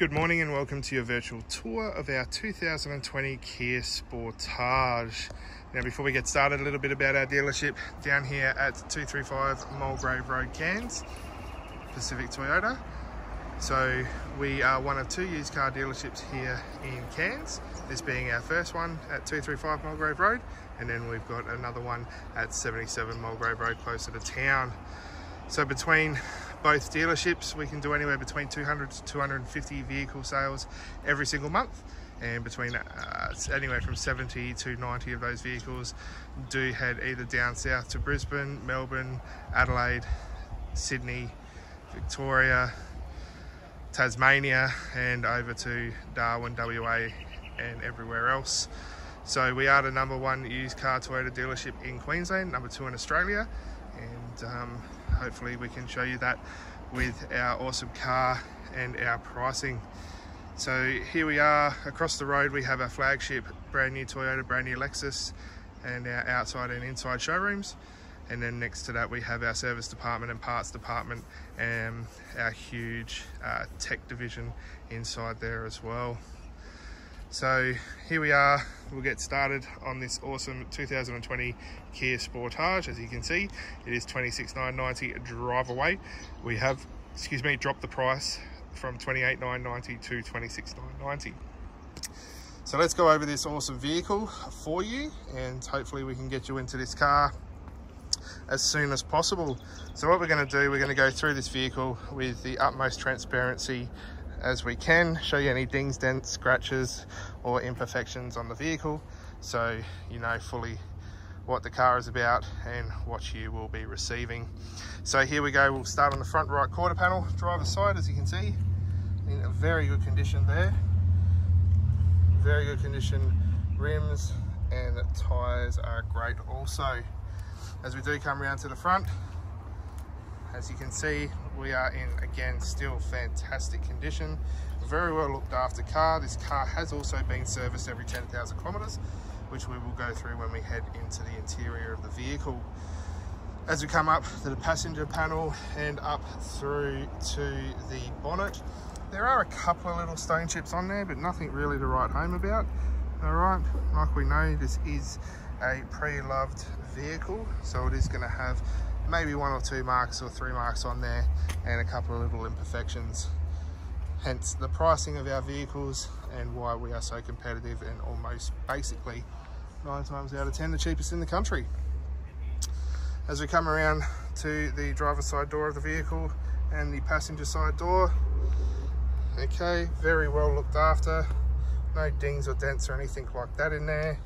Good morning and welcome to your virtual tour of our 2020 Kia Sportage. Now before we get started, a little bit about our dealership down here at 235 Mulgrave Road, Cairns, Pacific Toyota. So we are one of two used car dealerships here in Cairns, this being our first one at 235 Mulgrave Road, and then we've got another one at 77 Mulgrave Road closer to town. So between both dealerships, we can do anywhere between 200 to 250 vehicle sales every single month. And between uh, anywhere from 70 to 90 of those vehicles do head either down south to Brisbane, Melbourne, Adelaide, Sydney, Victoria, Tasmania, and over to Darwin, WA, and everywhere else. So we are the number one used car Toyota dealership in Queensland, number two in Australia, and um, hopefully we can show you that with our awesome car and our pricing. So here we are across the road we have our flagship brand new Toyota, brand new Lexus and our outside and inside showrooms and then next to that we have our service department and parts department and our huge uh, tech division inside there as well. So here we are, we'll get started on this awesome 2020 Kia Sportage. As you can see, it is 26,990 drive away. We have, excuse me, dropped the price from 28,990 to 26,990. So let's go over this awesome vehicle for you and hopefully we can get you into this car as soon as possible. So what we're going to do, we're going to go through this vehicle with the utmost transparency as we can, show you any dings, dents, scratches or imperfections on the vehicle so you know fully what the car is about and what you will be receiving. So here we go, we'll start on the front right quarter panel, driver's side as you can see, in a very good condition there. Very good condition, rims and tyres are great also. As we do come around to the front, as you can see, we are in, again, still fantastic condition. Very well looked after car. This car has also been serviced every 10,000 kilometers, which we will go through when we head into the interior of the vehicle. As we come up to the passenger panel and up through to the bonnet, there are a couple of little stone chips on there, but nothing really to write home about. All right, like we know, this is a pre-loved vehicle, so it is gonna have maybe one or two marks or three marks on there and a couple of little imperfections. Hence the pricing of our vehicles and why we are so competitive and almost basically nine times out of ten the cheapest in the country. As we come around to the driver's side door of the vehicle and the passenger side door okay very well looked after. No dings or dents or anything like that in there.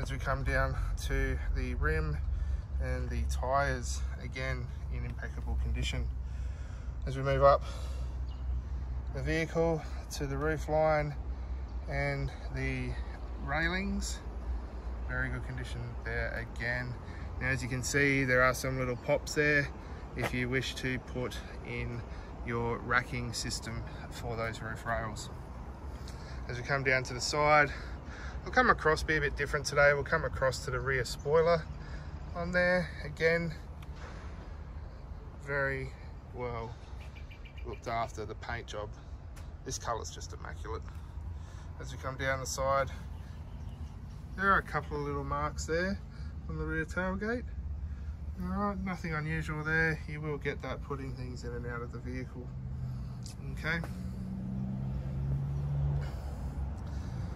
As we come down to the rim and the tires again in impeccable condition. As we move up the vehicle to the roof line and the railings very good condition there again. Now as you can see there are some little pops there if you wish to put in your racking system for those roof rails. As we come down to the side we'll come across be a bit different today. We'll come across to the rear spoiler on there again very well looked after the paint job. This color's just immaculate. As we come down the side there are a couple of little marks there on the rear tailgate. All right nothing unusual there. You will get that putting things in and out of the vehicle okay?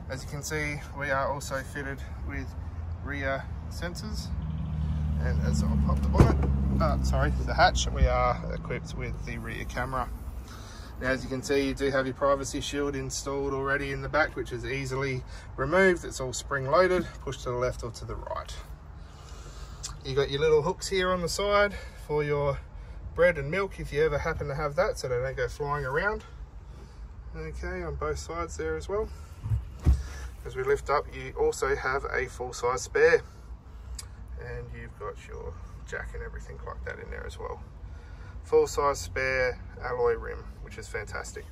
As you can see we are also fitted with rear sensors and as I'll pop the bonnet, uh, sorry, the hatch, we are equipped with the rear camera. Now, as you can see, you do have your privacy shield installed already in the back, which is easily removed. It's all spring loaded, push to the left or to the right. You got your little hooks here on the side for your bread and milk, if you ever happen to have that, so they don't go flying around. Okay, on both sides there as well. As we lift up, you also have a full-size spare and you've got your jack and everything like that in there as well. Full size spare alloy rim, which is fantastic.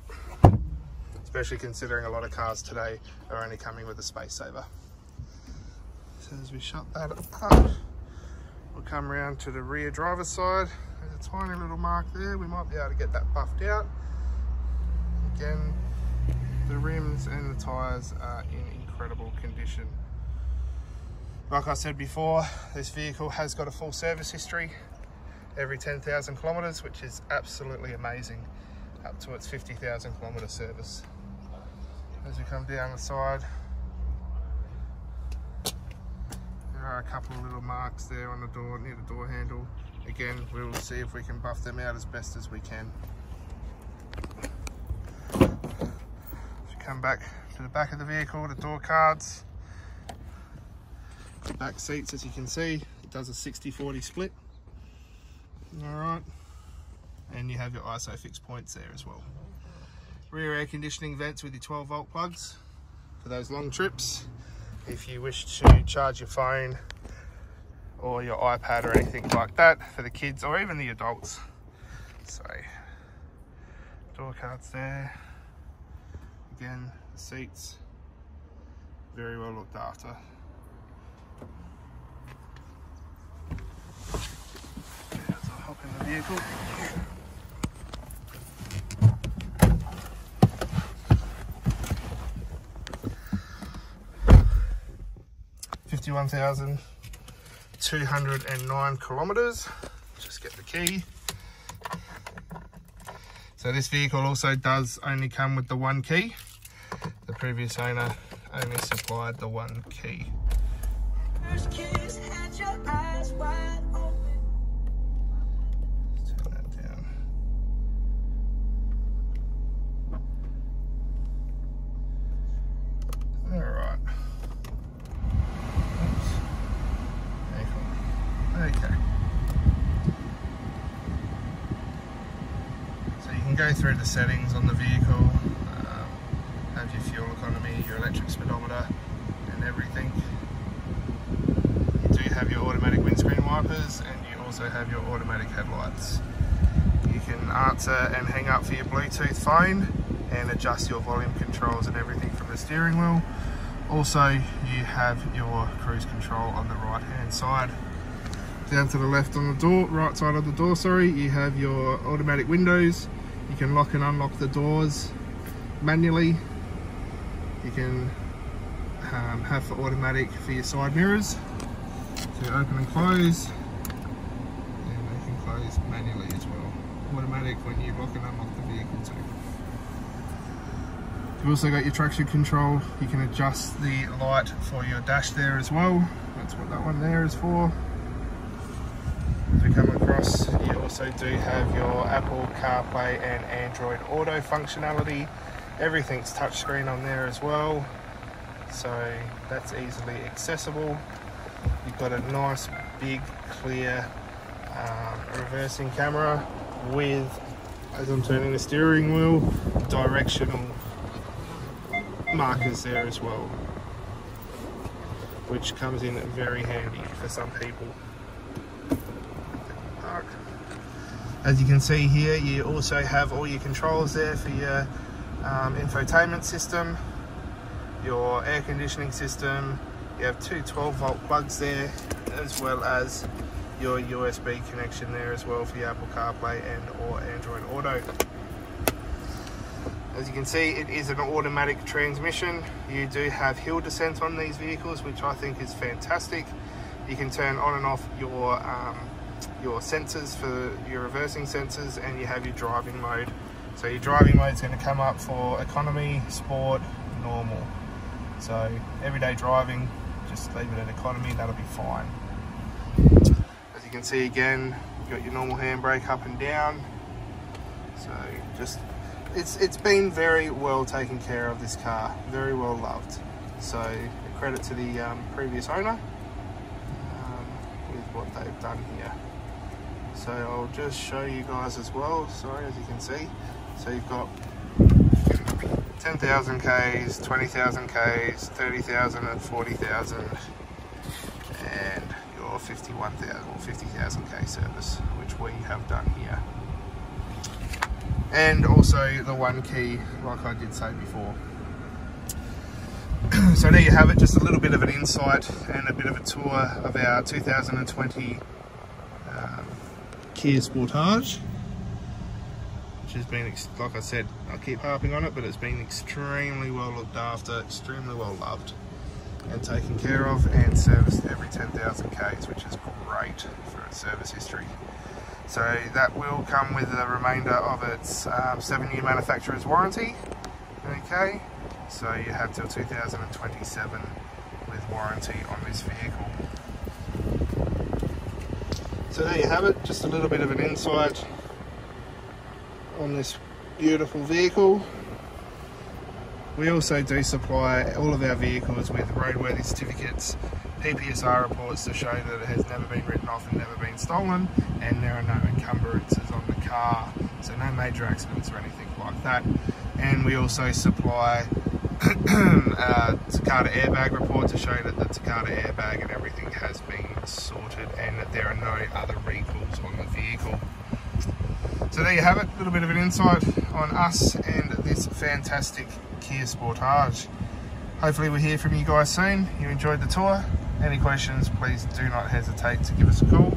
Especially considering a lot of cars today are only coming with a space saver. So as we shut that up, we'll come around to the rear driver's side. There's a tiny little mark there. We might be able to get that buffed out. Again, The rims and the tyres are in incredible condition. Like I said before, this vehicle has got a full service history every 10,000 kilometres, which is absolutely amazing, up to its 50,000 kilometre service. As you come down the side, there are a couple of little marks there on the door, near the door handle. Again, we will see if we can buff them out as best as we can. As you come back to the back of the vehicle, the door cards, back seats as you can see, it does a 60-40 split. All right, and you have your ISOFIX points there as well. Rear air conditioning vents with your 12 volt plugs for those long trips. If you wish to charge your phone or your iPad or anything like that for the kids or even the adults. So, door cards there. Again, the seats, very well looked after. As I hop in the vehicle. Fifty-one thousand 209 kilometers. Just get the key. So this vehicle also does only come with the one key. The previous owner only supplied the one key. Go through the settings on the vehicle, um, have your fuel economy, your electric speedometer and everything. You do have your automatic windscreen wipers and you also have your automatic headlights. You can answer and hang up for your Bluetooth phone and adjust your volume controls and everything from the steering wheel. Also, you have your cruise control on the right hand side. Down to the left on the door, right side of the door, sorry, you have your automatic windows, you can lock and unlock the doors manually. You can um, have for automatic for your side mirrors. So open and close. And they can close manually as well. Automatic when you lock and unlock the vehicle too. You've also got your traction control. You can adjust the light for your dash there as well. That's what that one there is for to come across. Also do have your Apple CarPlay and Android Auto functionality. Everything's touchscreen on there as well, so that's easily accessible. You've got a nice, big, clear um, reversing camera with, as I'm turning the steering wheel, directional markers there as well, which comes in very handy for some people. As you can see here, you also have all your controls there for your um, infotainment system, your air conditioning system, you have two 12 volt plugs there, as well as your USB connection there as well for your Apple CarPlay and or Android Auto. As you can see, it is an automatic transmission. You do have hill descent on these vehicles, which I think is fantastic. You can turn on and off your um, your sensors for your reversing sensors and you have your driving mode. So your driving mode is going to come up for economy, sport, normal. So everyday driving, just leave it at economy, that'll be fine. As you can see again, you've got your normal handbrake up and down. So just, it's it's been very well taken care of this car, very well loved. So credit to the um, previous owner um, with what they've done here. So I'll just show you guys as well, sorry, as you can see. So you've got 10,000 Ks, 20,000 Ks, 30,000 and 40,000 and your 51,000 or 50,000 K service, which we have done here. And also the one key, like I did say before. so there you have it, just a little bit of an insight and a bit of a tour of our 2020 um, Kia Sportage. which has been, like I said, I keep harping on it, but it's been extremely well looked after, extremely well loved and taken care of and serviced every 10,000 Ks, which is great for its service history. So that will come with the remainder of its um, seven year manufacturer's warranty. Okay, so you have till 2027 with warranty on this vehicle. So there you have it, just a little bit of an insight on this beautiful vehicle. We also do supply all of our vehicles with roadworthy certificates, PPSR reports to show that it has never been written off and never been stolen, and there are no encumbrances on the car, so no major accidents or anything like that. And we also supply a uh, Takata airbag report to show that the Takata airbag and everything has been sorted and that there are no other recalls on the vehicle. So there you have it, a little bit of an insight on us and this fantastic Kia Sportage. Hopefully we'll hear from you guys soon. You enjoyed the tour. Any questions, please do not hesitate to give us a call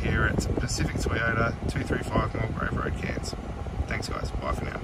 here at Pacific Toyota 235 Mulgrave Road, Cairns. Thanks guys, bye for now.